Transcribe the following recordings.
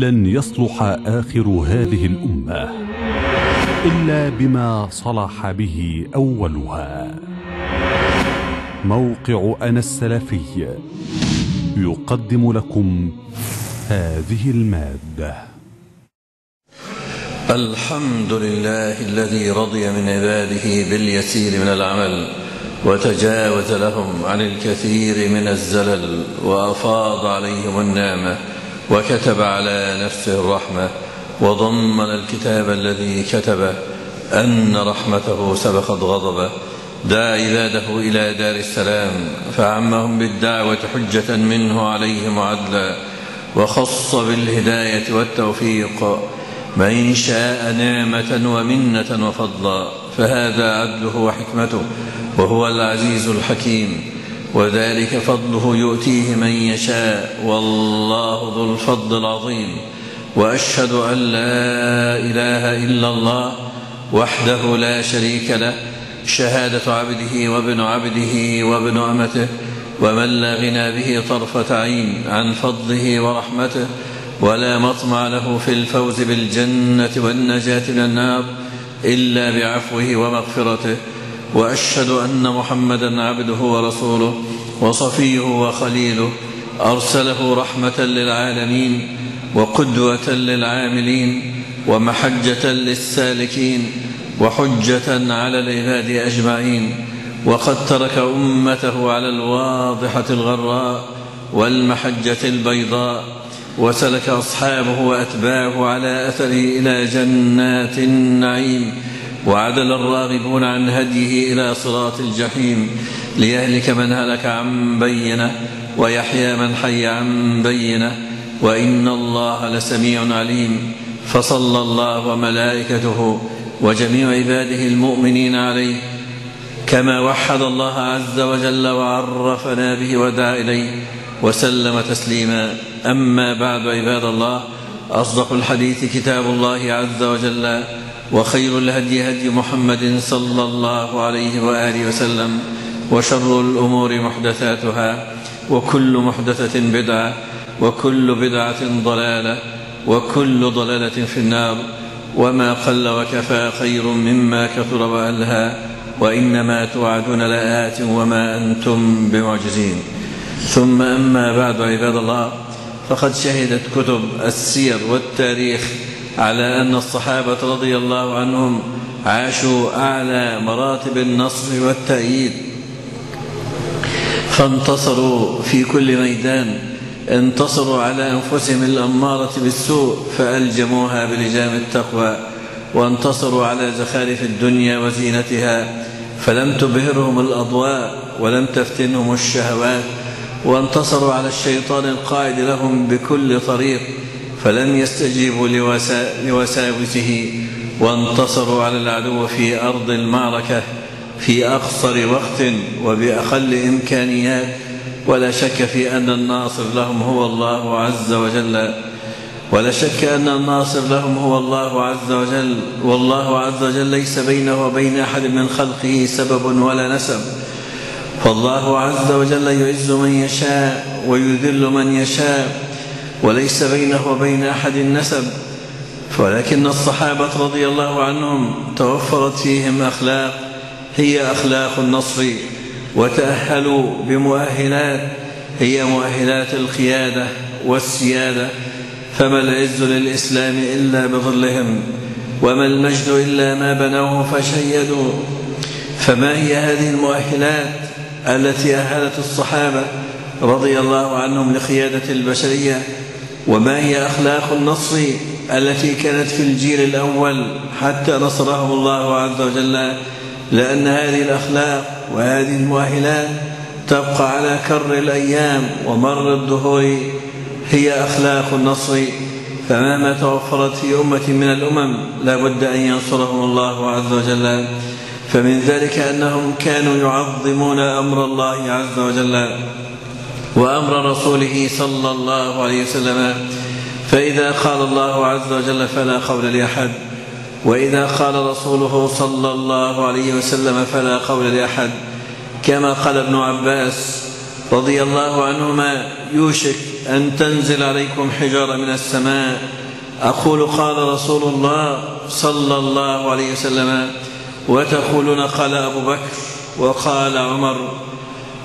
لن يصلح آخر هذه الأمة إلا بما صلح به أولها. موقع أنا السلفي يقدم لكم هذه المادة. الحمد لله الذي رضي من عباده باليسير من العمل وتجاوز لهم عن الكثير من الزلل وأفاض عليهم النعمة. وكتب على نفسه الرحمة وضمن الكتاب الذي كتبه أن رحمته سبقت غضبه دعا عباده إلى دار السلام فعمهم بالدعوة حجة منه عليهم عدلا وخص بالهداية والتوفيق من شاء نعمة ومنة وفضلا فهذا عدله وحكمته وهو العزيز الحكيم. وذلك فضله يؤتيه من يشاء. والله ذو الفضل العظيم. وأشهد أن لا إله إلا الله وحده لا شريك له. شهادة عبده وابن عبده وابن أمته. ومن لا غنى به طرفة عين عن فضله ورحمته. ولا مطمع له في الفوز بالجنة والنجاة من النار إلا بعفوه ومغفرته. وأشهد أن محمدا عبده ورسوله. وصفيه وخليله أرسله رحمة للعالمين وقدوة للعاملين ومحجة للسالكين وحجة على العباد أجمعين وقد ترك أمته على الواضحة الغراء والمحجة البيضاء وسلك أصحابه وأتباعه على أثره إلى جنات النعيم. وعدل الراغبون عن هديه إلى صراط الجحيم ليهلك من هلك عن بينة ويحيى من حي عن بينة وإن الله لسميع عليم فصلى الله وملائكته وجميع عباده المؤمنين عليه كما وحد الله عز وجل وعرفنا به ودعا إليه وسلم تسليما. أما بعد عباد الله أصدق الحديث كتاب الله عز وجل. وخير الهدي هدي محمد صلى الله عليه وآله وسلم وشر الأمور محدثاتها وكل محدثة بدعة وكل بدعة ضلالة وكل ضلالة في النار. وما قل وكفى خير مما كثر وألهى وإنما توعدون لآت وما أنتم بمعجزين. ثم أما بعد عباد الله فقد شهدت كتب السير والتاريخ على أن الصحابة رضي الله عنهم عاشوا أعلى مراتب النصر والتأييد. فانتصروا في كل ميدان. انتصروا على أنفسهم الأمارة بالسوء فألجموها بلجام التقوى. وانتصروا على زخارف الدنيا وزينتها. فلم تبهرهم الأضواء ولم تفتنهم الشهوات. وانتصروا على الشيطان القاعد لهم بكل طريق. فلم يستجيبوا لوساوسه وانتصروا على العدو في أرض المعركة في أقصر وقت وبأقل إمكانيات. ولا شك في أن الناصر لهم هو الله عز وجل. ولا شك أن الناصر لهم هو الله عز وجل. والله عز وجل ليس بينه وبين أحد من خلقه سبب ولا نسب. فالله عز وجل يعز من يشاء ويذل من يشاء. وليس بينه وبين أحد نسب ولكن الصحابة رضي الله عنهم توفرت فيهم أخلاق هي أخلاق النصر وتأهلوا بمؤهلات هي مؤهلات القيادة والسيادة فما العز للإسلام إلا بظلهم وما المجد إلا ما بنوه فشيدوا فما هي هذه المؤهلات التي أهلت الصحابة رضي الله عنهم لقيادة البشرية وما هي أخلاق النصر التي كانت في الجيل الأول حتى نصرهم الله عز وجل لأن هذه الأخلاق وهذه المؤهلات تبقى على كر الأيام ومر الدهور هي أخلاق النصر فمهما توفرت في أمة من الأمم لا بد أن ينصرهم الله عز وجل. فمن ذلك أنهم كانوا يعظمون أمر الله عز وجل. وأمر رسوله صلى الله عليه وسلم فإذا قال الله عز وجل فلا قول لأحد وإذا قال رسوله صلى الله عليه وسلم فلا قول لأحد كما قال ابن عباس رضي الله عنهما يوشك أن تنزل عليكم حجارة من السماء. أقول قال رسول الله صلى الله عليه وسلم وتقولون قال أبو بكر وقال عمر.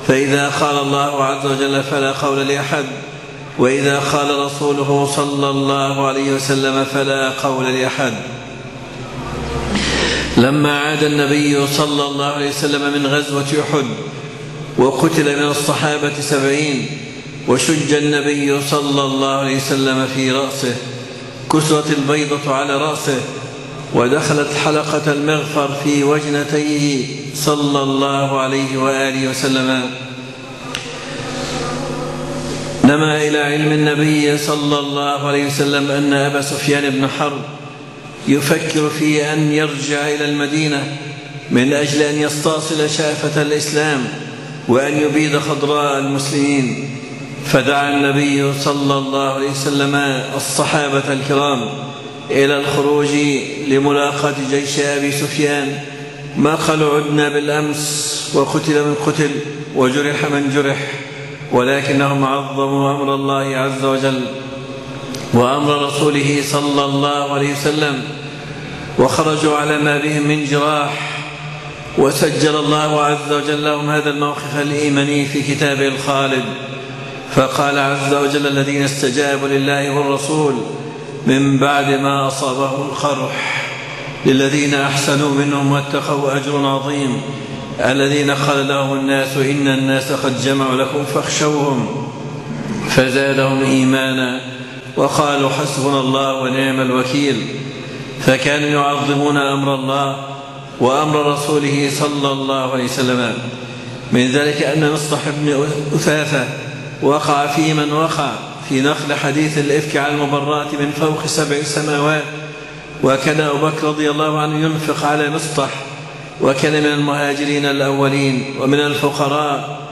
فإذا قال الله عز وجل فلا قول لأحد وإذا قال رسوله صلى الله عليه وسلم فلا قول لأحد. لما عاد النبي صلى الله عليه وسلم من غزوة أحد وقتل من الصحابة سبعين وشج النبي صلى الله عليه وسلم في رأسه كسرت البيضة على رأسه ودخلت حلقة المغفر في وجنتيه صلى الله عليه وآله وسلم. نما إلى علم النبي صلى الله عليه وسلم أن أبا سفيان بن حرب يفكر في أن يرجع إلى المدينة من أجل أن يستاصل شافة الإسلام وأن يبيد خضراء المسلمين. فدعا النبي صلى الله عليه وسلم الصحابة الكرام إلى الخروج لملاقاة جيش أبي سفيان. ما قالوا عدنا بالأمس وقتل من قتل وجرح من جرح ولكنهم عظموا أمر الله عز وجل وأمر رسوله صلى الله عليه وسلم وخرجوا على ما بهم من جراح. وسجل الله عز وجل لهم هذا الموقف الإيماني في كتابه الخالد. فقال عز وجل الذين استجابوا لله والرسول من بعد ما أصابهم القرح للذين أحسنوا منهم واتقوا أجر عظيم. الذين قال لهم الناس إن الناس قد جمعوا لكم فاخشوهم فزادهم إيمانا وقالوا حسبنا الله ونعم الوكيل فكانوا يعظمون أمر الله وأمر رسوله صلى الله عليه وسلم. من ذلك أن مصطح بن أثاثة وقع في من وقع. في نقل حديث الإفك على المبرات من فوق سبع سماوات وكان أبو بكر رضي الله عنه ينفق على مصطح وكان من المهاجرين الأولين ومن الفقراء.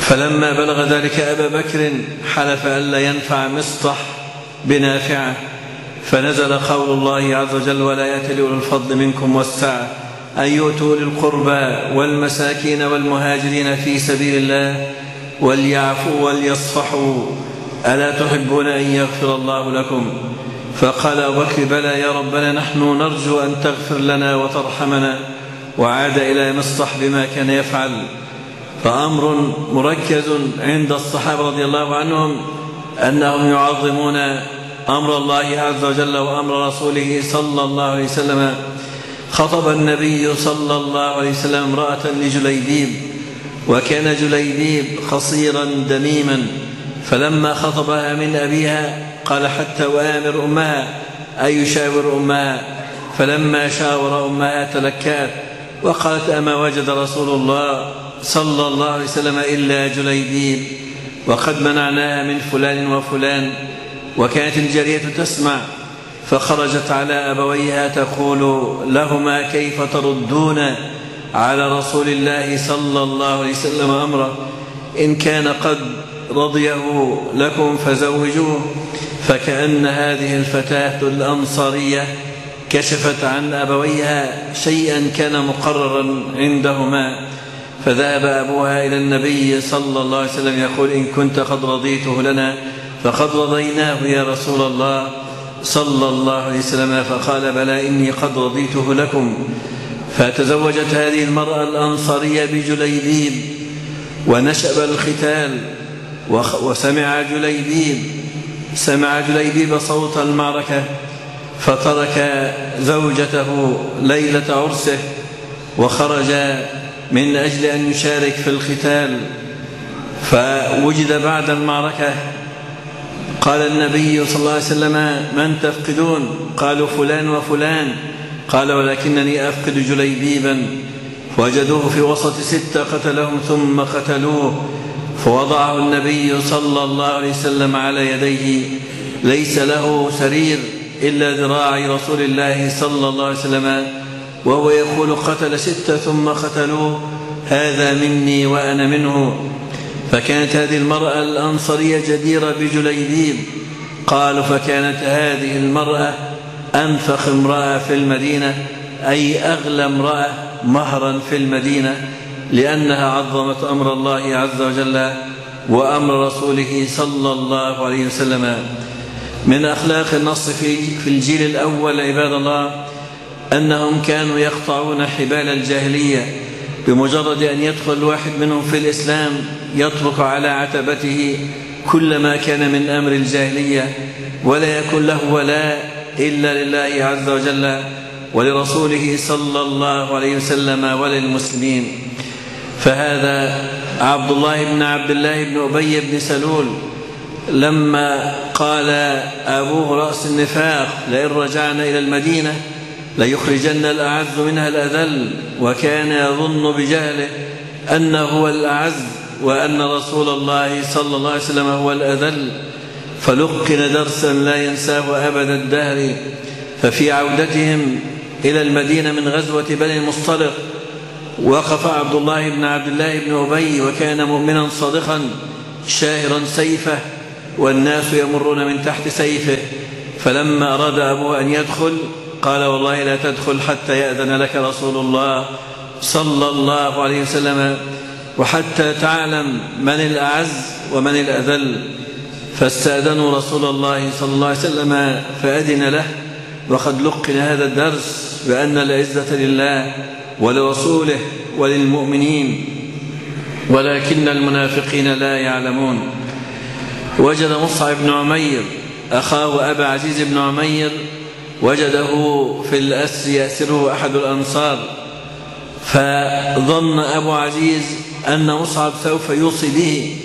فلما بلغ ذلك أبا بكر حلف ألا ينفع مصطح بنافعة فنزل قول الله عز وجل ولا يأتي لأولو الفضل منكم والسعة أن يؤتوا للقربى والمساكين والمهاجرين في سبيل الله وليعفوا وليصفحوا ألا تحبون أن يغفر الله لكم؟ فقال أبو بكر بلى يا ربنا نحن نرجو أن تغفر لنا وترحمنا. وعاد إلى مصطح بما كان يفعل. فأمر مركز عند الصحابة رضي الله عنهم أنهم يعظمون أمر الله عز وجل وأمر رسوله صلى الله عليه وسلم. خطب النبي صلى الله عليه وسلم امرأة لجليبيب. وكان جليبيب قصيرا دميما فلما خطبها من أبيها قال حتى وآمر أمها أي يشاور أمها؟ فلما شاور أمها تلكات وقالت أما وجد رسول الله صلى الله عليه وسلم إلا جليبيب وقد منعناها من فلان وفلان وكانت الجارية تسمع فخرجت على أبويها تقول لهما كيف تردون؟ على رسول الله صلى الله عليه وسلم أمره. إن كان قد رضيه لكم فزوجوه. فكأن هذه الفتاة الأنصارية كشفت عن أبويها شيئا كان مقررا عندهما. فذهب أبوها إلى النبي صلى الله عليه وسلم يقول إن كنت قد رضيته لنا فقد رضيناه يا رسول الله صلى الله عليه وسلم. فقال بلى إني قد رضيته لكم. فتزوجت هذه المرأة الأنصارية بجليبيب ونشب الختال وسمع جليبيب سمع جليبيب صوت المعركة فترك زوجته ليلة عرسه وخرج من أجل أن يشارك في الختال. فوجد بعد المعركة قال النبي صلى الله عليه وسلم من تفقدون؟ قالوا فلان وفلان. قال ولكنني أفقد جليبيبا وجدوه في وسط ستة قتلهم ثم قتلوه فوضعه النبي صلى الله عليه وسلم على يديه ليس له سرير إلا ذراعي رسول الله صلى الله عليه وسلم وهو يقول قتل ستة ثم قتلوه هذا مني وأنا منه. فكانت هذه المرأة الأنصرية جديرة بجليبيب قالوا فكانت هذه المرأة أنفخ امرأة في المدينة أي أغلى امرأة مهرا في المدينة لأنها عظمت أمر الله عز وجل وأمر رسوله صلى الله عليه وسلم. من أخلاق النص في في الجيل الأول عباد الله أنهم كانوا يقطعون حبال الجاهلية بمجرد أن يدخل الواحد منهم في الإسلام يطرق على عتبته كل ما كان من أمر الجاهلية ولا يكون له ولاء إلا لله عز وجل ولرسوله صلى الله عليه وسلم وللمسلمين. فهذا عبد الله بن عبد الله بن أبي بن سلول لما قال أبوه رأس النفاق لئن رجعنا إلى المدينة ليخرجن الأعز منها الأذل وكان يظن بجهله أنه هو الأعز وأن رسول الله صلى الله عليه وسلم هو الأذل فلقن درسا لا ينساه أبد الدهر ففي عودتهم إلى المدينة من غزوة بني المصطلق وقف عبد الله بن عبد الله بن أبي وكان مؤمنا صادقا شاهرا سيفه والناس يمرون من تحت سيفه فلما أراد أبوه أن يدخل قال والله لا تدخل حتى يأذن لك رسول الله صلى الله عليه وسلم وحتى تعلم من الأعز ومن الأذل. فاستأذنوا رسول الله صلى الله عليه وسلم فأذن له وقد لقن هذا الدرس بأن العزة لله ولرسوله وللمؤمنين ولكن المنافقين لا يعلمون. وجد مصعب بن عمير أخاه أبا عزيز بن عمير وجده في الأسر يأسره أحد الأنصار. فظن أبو عزيز أن مصعب سوف يوصي به.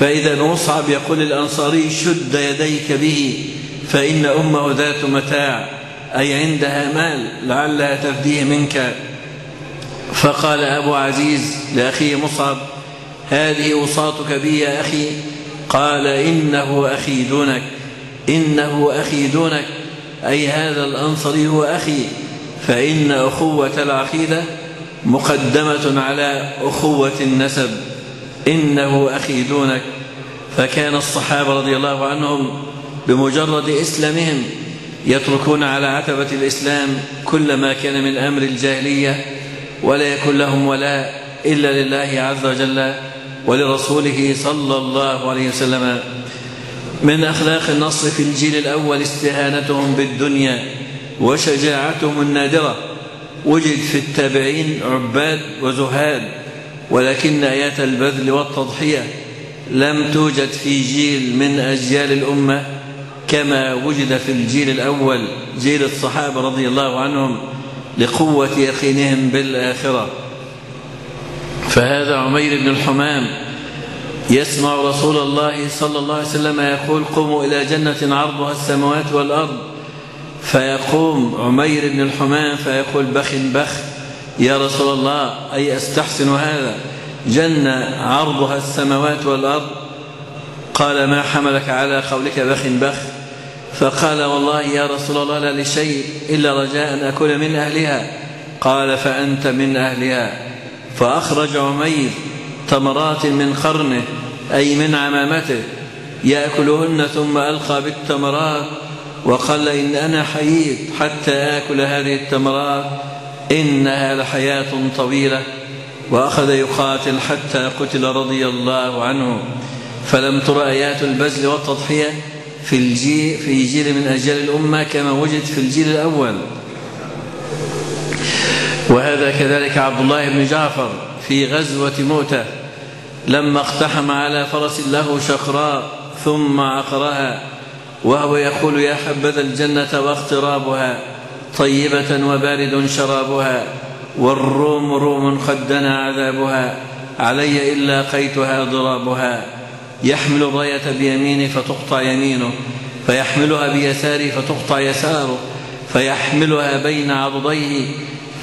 فإذا مصعب يقول الأنصاري شد يديك به فإن أمه ذات متاع أي عندها مال لعلها تفديه منك. فقال أبو عزيز لأخيه مصعب هذه وصاتك بي يا أخي؟ قال إنه أخي دونك إنه أخي دونك أي هذا الأنصري هو أخي. فإن أخوة العقيدة مقدمة على أخوة النسب. إنه أخي دونك. فكان الصحابة رضي الله عنهم بمجرد إسلامهم يتركون على عتبة الإسلام كل ما كان من أمر الجاهلية ولا يكون لهم ولاء إلا لله عز وجل ولرسوله صلى الله عليه وسلم. من أخلاق النصر في الجيل الأول استهانتهم بالدنيا وشجاعتهم النادرة. وجد في التابعين عباد وزهاد ولكن آيات البذل والتضحية لم توجد في جيل من أجيال الأمة كما وجد في الجيل الأول جيل الصحابة رضي الله عنهم لقوة يقينهم بالآخرة. فهذا عمير بن الحمام يسمع رسول الله صلى الله عليه وسلم يقول قوموا إلى جنة عرضها السماوات والأرض. فيقوم عمير بن الحمام فيقول بخ بخ. يا رسول الله أي أستحسن هذا؟ جنة عرضها السماوات والأرض. قال ما حملك على قولك بخ بخ. فقال والله يا رسول الله لا لشيء إلا رجاء أن أكون من أهلها. قال فأنت من أهلها. فأخرج عمير تمرات من قرنه أي من عمامته يأكلهن ثم ألقى بالتمرات. وقال إن أنا حييت حتى آكل هذه التمرات. إنها لحياة طويلة وأخذ يقاتل حتى قتل رضي الله عنه. فلم تر آيات البذل والتضحية في الجيل في جيل من أجيال الأمة كما وجد في الجيل الأول. وهذا كذلك عبد الله بن جعفر في غزوة مؤتة لما اقتحم على فرس له شخراء ثم عقرها وهو يقول يا حبذا الجنة واقترابها. طيبة وبارد شرابها والروم روم قد دنا عذابها علي إلا قيتها ضرابها. يحمل الراية بيمينه فتقطع يمينه فيحملها بيساره فتقطع يساره. فيحملها بين عضديه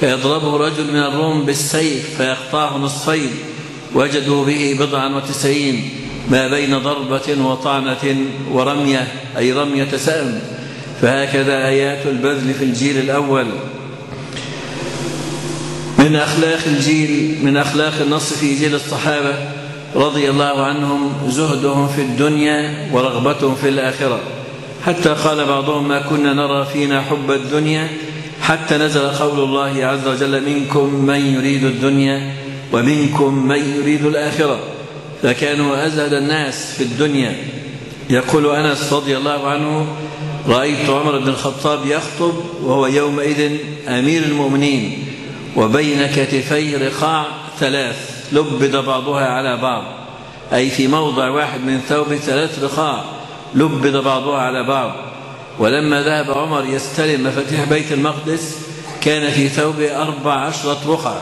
فيضربه رجل من الروم بالسيف فيقطعه نصفين. وجدوا به بضعا وتسعين ما بين ضربة وطعنة ورمية أي رمية سأم فهكذا آيات البذل في الجيل الأول. من أخلاق الجيل من أخلاق النص في جيل الصحابة رضي الله عنهم زهدهم في الدنيا ورغبتهم في الآخرة. حتى قال بعضهم ما كنا نرى فينا حب الدنيا حتى نزل قول الله عز وجل منكم من يريد الدنيا ومنكم من يريد الآخرة. فكانوا أزهد الناس في الدنيا. يقول أنس رضي الله عنه رأيت عمر بن الخطاب يخطب وهو يومئذ أمير المؤمنين وبين كتفي رقاع ثلاث لبد بعضها على بعض. أي في موضع واحد من ثوب ثلاث رقاع لبد بعضها على بعض. ولما ذهب عمر يستلم مفاتيح بيت المقدس كان في ثوبه أربع عشرة رقع.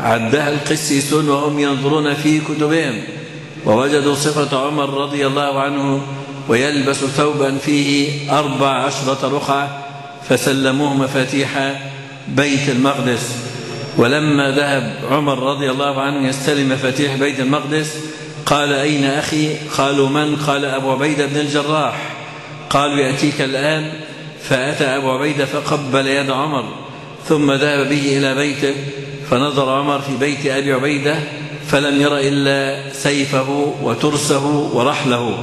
عدها القسيسون وهم ينظرون في كتبهم. ووجدوا صفة عمر رضي الله عنه ويلبس ثوبا فيه أربع عشرة رقعة فسلموه مفاتيح بيت المقدس. ولما ذهب عمر رضي الله عنه يستلم مفاتيح بيت المقدس قال أين أخي؟ قالوا من؟ قال أبو عبيدة بن الجراح. قالوا يأتيك الآن. فأتى أبو عبيدة فقبل يد عمر ثم ذهب به إلى بيته فنظر عمر في بيت أبي عبيدة فلم ير إلا سيفه وترسه ورحله.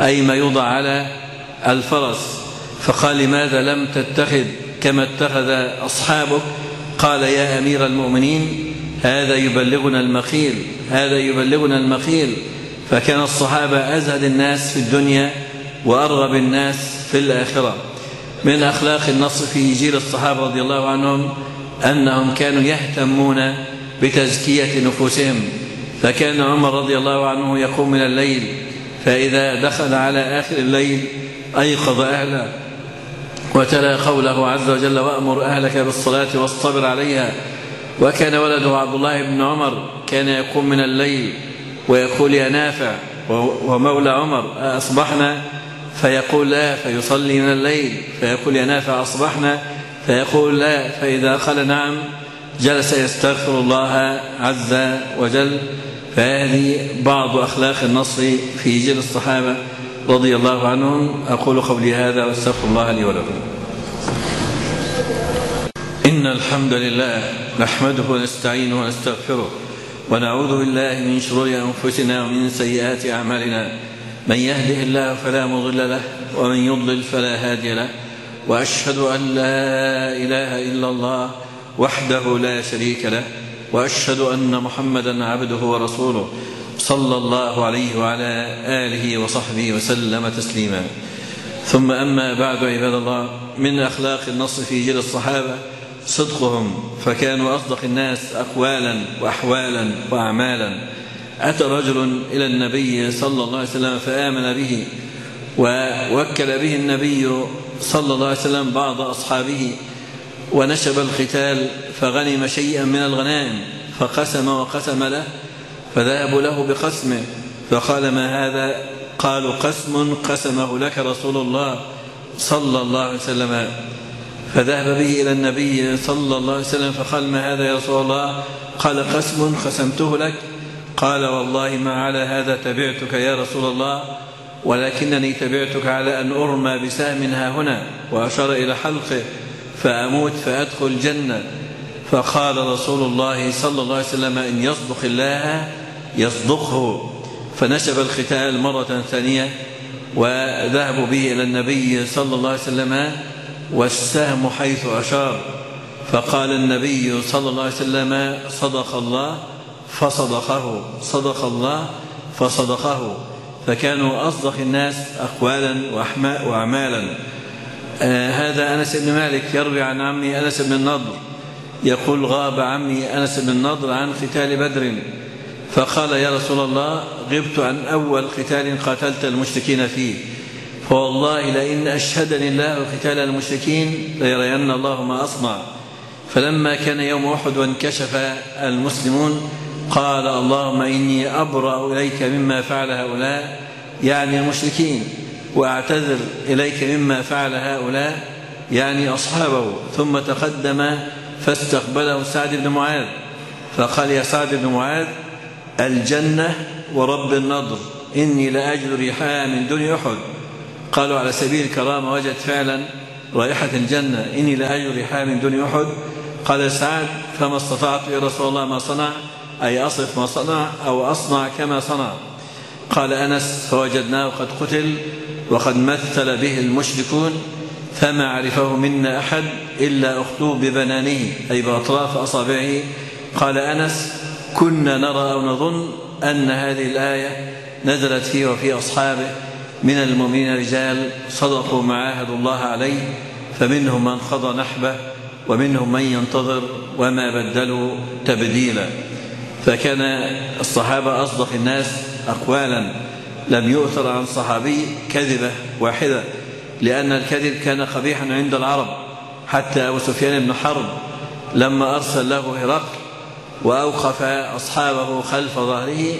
أي ما يوضع على الفرس. فقال لماذا لم تتخذ كما اتخذ أصحابك؟ قال يا أمير المؤمنين هذا يبلغنا المخيل هذا يبلغنا المخيل. فكان الصحابة أزهد الناس في الدنيا وأرغب الناس في الآخرة. من أخلاق النص في جيل الصحابة رضي الله عنهم أنهم كانوا يهتمون بتزكية نفوسهم. فكان عمر رضي الله عنه يقوم من الليل فإذا دخل على آخر الليل أيقظ أهله وتلا قوله عز وجل وأمر أهلك بالصلاة واصطبر عليها. وكان ولده عبد الله بن عمر كان يقوم من الليل ويقول يا نافع ومولى عمر أصبحنا؟ فيقول لا فيصلي من الليل. فيقول يا نافع أصبحنا؟ فيقول لا. فإذا قال نعم جلس يستغفر الله عز وجل. فهذه بعض أخلاق النصر في جيل الصحابة رضي الله عنهم. أقول قولي هذا واستغفر الله لي ولكم. إن الحمد لله نحمده ونستعينه ونستغفره ونعوذ بالله من شرور أنفسنا ومن سيئات أعمالنا. من يهده الله فلا مضل له ومن يضلل فلا هادي له. وأشهد أن لا إله إلا الله وحده لا شريك له. وأشهد أن محمدا عبده ورسوله صلى الله عليه وعلى آله وصحبه وسلم تسليما. ثم أما بعد عباد الله من أخلاق النص في جيل الصحابة صدقهم فكانوا أصدق الناس أقوالا وأحوالا وأعمالا. أتى رجل إلى النبي صلى الله عليه وسلم فآمن به ووكل به النبي صلى الله عليه وسلم بعض أصحابه. ونشب القتال فغنم شيئا من الغنائم فقسم وقسم له فذهبوا له بقسمه فقال ما هذا؟ قالوا قسم قسمه لك رسول الله صلى الله عليه وسلم. فذهب به إلى النبي صلى الله عليه وسلم فقال ما هذا يا رسول الله؟ قال قسم قسمته لك. قال والله ما على هذا تبعتك يا رسول الله ولكنني تبعتك على أن أرمى بسهم ها هنا وأشار إلى حلقه. فأموت فأدخل الجنة. فقال رسول الله صلى الله عليه وسلم إن يصدق الله يصدقه. فنشب الختال مرة ثانية وذهبوا به إلى النبي صلى الله عليه وسلم والسهم حيث أشار. فقال النبي صلى الله عليه وسلم صدق الله فصدقه صدق الله فصدقه. فكانوا أصدق الناس أقوالا وأعمالا. آه هذا أنس بن مالك يروي عن عمي أنس بن النضر يقول غاب عمي أنس بن النضر عن قتال بدر فقال يا رسول الله غبت عن أول قتال قاتلت المشركين فيه فوالله لئن أشهدني الله قتال المشركين ليرين الله ما أصنع. فلما كان يوم أحد وانكشف المسلمون قال اللهم إني أبرأ إليك مما فعل هؤلاء يعني المشركين. وأعتذر إليك مما فعل هؤلاء يعني أصحابه. ثم تقدم فاستقبله سعد بن معاذ فقال يا سعد بن معاذ الجنة ورب النضر إني لأجد ريحها من دون أحد. قالوا على سبيل الكرامة وجد فعلا رائحة الجنة إني لأجد ريحها من دون أحد. قال سعد فما استطعت يا رسول الله ما صنع أي أصف ما صنع أو أصنع كما صنع. قال أنس فوجدناه قد قتل وقد مثل به المشركون فما عرفه منا أحد إلا أخطوه ببنانه أي بأطراف أصابعه. قال أنس كنا نرى أو نظن أن هذه الآية نزلت فيه وفي أصحابه. من المؤمنين رجال صدقوا ما عاهدوا الله عليه فمنهم من قضى نحبه ومنهم من ينتظر وما بدلوا تبديلا. فكان الصحابة أصدق الناس أقوالا. لم يؤثر عن صحابي كذبة واحدة لأن الكذب كان قبيحا عند العرب حتى أبو سفيان بن حرب لما أرسل له هرقل وأوقف أصحابه خلف ظهره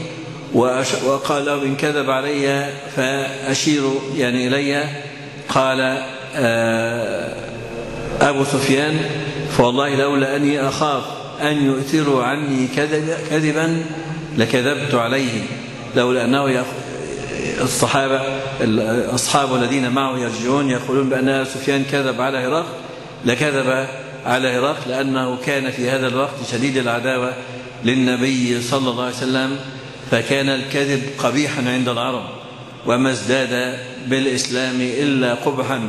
وقال له إن كذب علي فأشيروا يعني إلي. قال أبو سفيان فوالله لولا أني أخاف أن يؤثروا عني كذبا لكذبت عليه لولا أنه الصحابة أصحاب الذين معه يرجعون يقولون بأن سفيان كذب على هرقل لكذب على هرقل لأنه كان في هذا الوقت شديد العداوة للنبي صلى الله عليه وسلم فكان الكذب قبيحا عند العرب وما ازداد بالإسلام إلا قبحا.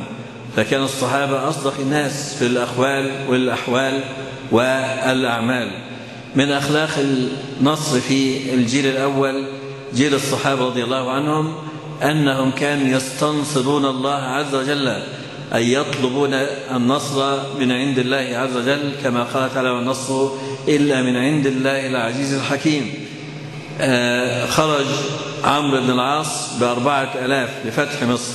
فكان الصحابة أصدق الناس في الأقوال والأحوال والأعمال. من أخلاق النصر في الجيل الأول جيل الصحابة رضي الله عنهم أنهم كانوا يستنصرون الله عز وجل أي يطلبون النصر من عند الله عز وجل كما قال تعالى والنصر إلا من عند الله العزيز الحكيم خرج عمرو بن العاص بأربعة ألاف لفتح مصر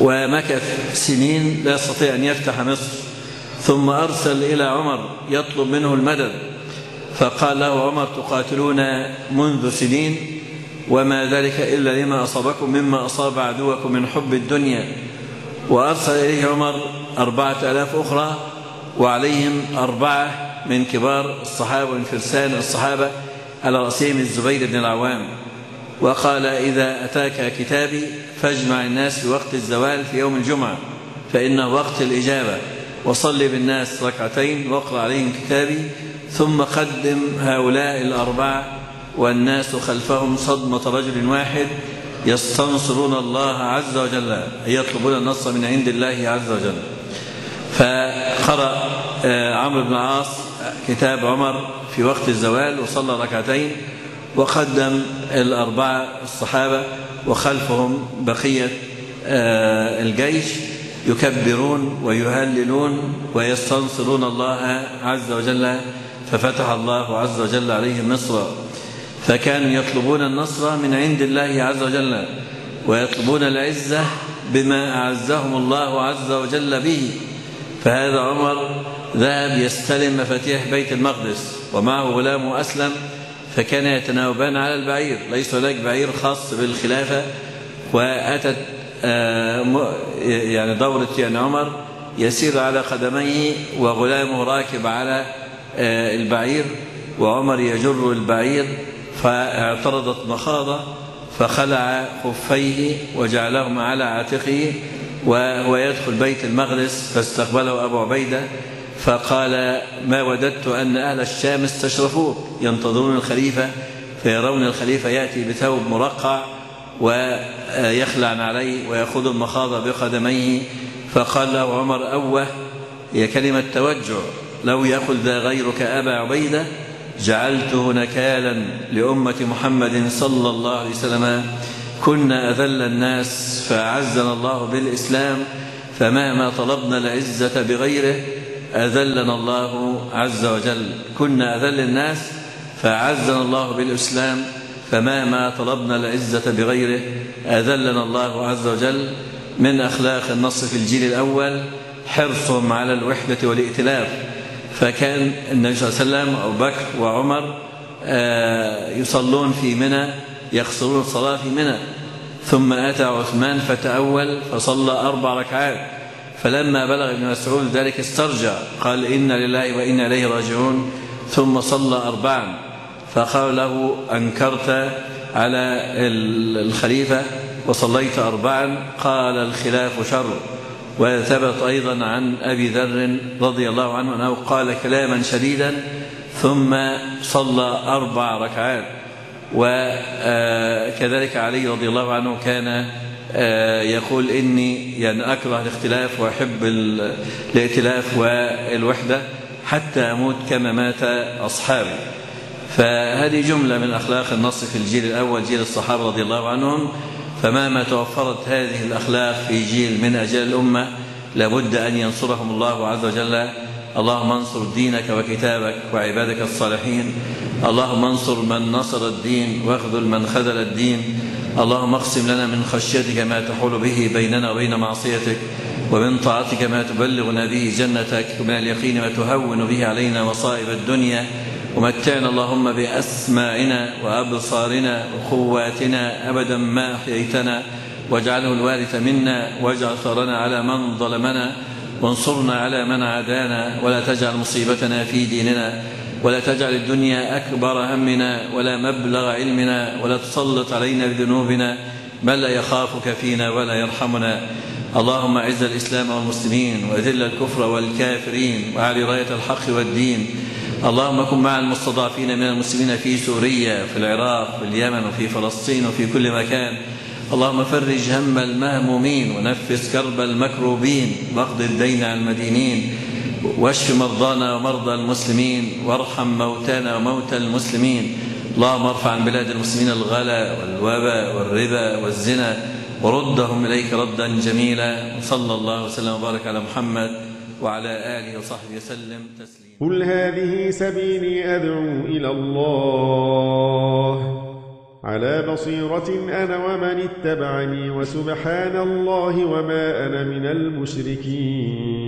ومكث سنين لا يستطيع أن يفتح مصر ثم أرسل إلى عمر يطلب منه المدد فقال له عمر تقاتلون منذ سنين؟ وما ذلك إلا لما أصابكم مما أصاب عدوكم من حب الدنيا. وأرسل إليه عمر أربعة ألاف أخرى وعليهم أربعة من كبار الصحابة من فرسان الصحابة على رأسهم الزبير بن العوام. وقال إذا أتاك كتابي فاجمع الناس في وقت الزوال في يوم الجمعة فإنه وقت الإجابة. وصل بالناس ركعتين واقرأ عليهم كتابي ثم قدم هؤلاء الأربعة والناس خلفهم صدمة رجل واحد يستنصرون الله عز وجل يطلبون النصر من عند الله عز وجل. فقرأ عمرو بن العاص كتاب عمر في وقت الزوال وصلى ركعتين وقدم الأربعة الصحابة وخلفهم بقية الجيش يكبرون ويهللون ويستنصرون الله عز وجل ففتح الله عز وجل عليهم مصر. فكانوا يطلبون النصر من عند الله عز وجل ويطلبون العزة بما أعزهم الله عز وجل به. فهذا عمر ذهب يستلم مفاتيح بيت المقدس ومعه غلامه أسلم فكان يتناوبان على البعير. ليس هناك بعير خاص بالخلافة. وأتت يعني دورة يعني عمر يسير على قدميه وغلامه راكب على البعير وعمر يجر البعير. فاعترضت مخاضة فخلع خفيه وجعلهما على عاتقه وهو يدخل بيت المقدس فاستقبله أبو عبيدة فقال ما وددت أن أهل الشام استشرفوه ينتظرون الخليفة فيرون الخليفة يأتي بثوب مرقع ويخلع عليه ويأخذ المخاض بقدميه فقال له عمر أوه هي كلمة توجع لو يأخذ ذا غيرك أبا عبيدة جعلته نكالا لأمة محمد صلى الله عليه وسلم. كنا أذل الناس فأعزنا الله بالإسلام فمهما طلبنا العزة بغيره أذلنا الله عز وجل. كنا أذل الناس فأعزنا الله بالإسلام فمهما طلبنا العزة بغيره أذلنا الله عز وجل. من أخلاق النصر في الجيل الأول حرصهم على الوحدة والائتلاف. فكان النبي صلى الله عليه وسلم أبو بكر وعمر يصلون في منى يقصرون الصلاة في منى. ثم أتى عثمان فتأول فصلى أربع ركعات. فلما بلغ ابن مسعود ذلك استرجع قال إنا لله وإنا إليه راجعون. ثم صلى أربعا. فقال له أنكرت على الخليفة وصليت أربعا. قال الخلاف شر. وثبت أيضا عن أبي ذر رضي الله عنه أنه قال كلاما شديدا ثم صلى أربع ركعات. وكذلك علي رضي الله عنه كان يقول إني يعني أكره الاختلاف وأحب الائتلاف والوحدة حتى أموت كما مات أصحابي. فهذه جملة من أخلاق النصر في الجيل الأول جيل الصحابة رضي الله عنهم. فمهما توفرت هذه الأخلاق في جيل من أجيال الأمة لابد أن ينصرهم الله عز وجل. اللهم انصر دينك وكتابك وعبادك الصالحين. اللهم انصر من نصر الدين واخذل من خذل الدين. اللهم اقسم لنا من خشيتك ما تحول به بيننا وبين معصيتك ومن طاعتك ما تبلغنا به جنتك ومن اليقين ما تهون به علينا مصائب الدنيا. ومتعنا اللهم بأسماعنا وأبصارنا وقواتنا أبدا ما أحييتنا. واجعله الوارث منا واجعل ثأرنا على من ظلمنا. وانصرنا على من عادانا. ولا تجعل مصيبتنا في ديننا. ولا تجعل الدنيا أكبر همنا. ولا مبلغ علمنا. ولا تسلط علينا بذنوبنا. من لا يخافك فينا ولا يرحمنا. اللهم أعز الإسلام والمسلمين. وذل الكفر والكافرين. وعلي راية الحق والدين. اللهم كن مع المستضعفين من المسلمين في سوريا في العراق في اليمن وفي فلسطين وفي كل مكان. اللهم فرج هم المهمومين ونفس كرب المكروبين واقض الدين عن المدينين واشف مرضانا ومرضى المسلمين وارحم موتانا وموتى المسلمين. اللهم ارفع عن بلاد المسلمين الغلا والوباء والربا والزنا وردهم إليك ردا جميلا. وصلى الله وسلم وبارك على محمد. وعلى آله وصحبه وسلم تسليما. قل هذه سبيلي أدعو إلى الله. على بصيرة أنا ومن اتبعني وسبحان الله وما أنا من المشركين.